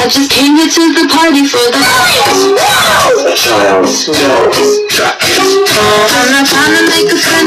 I just came here to the party for the Child, no. I'm not trying to make a friend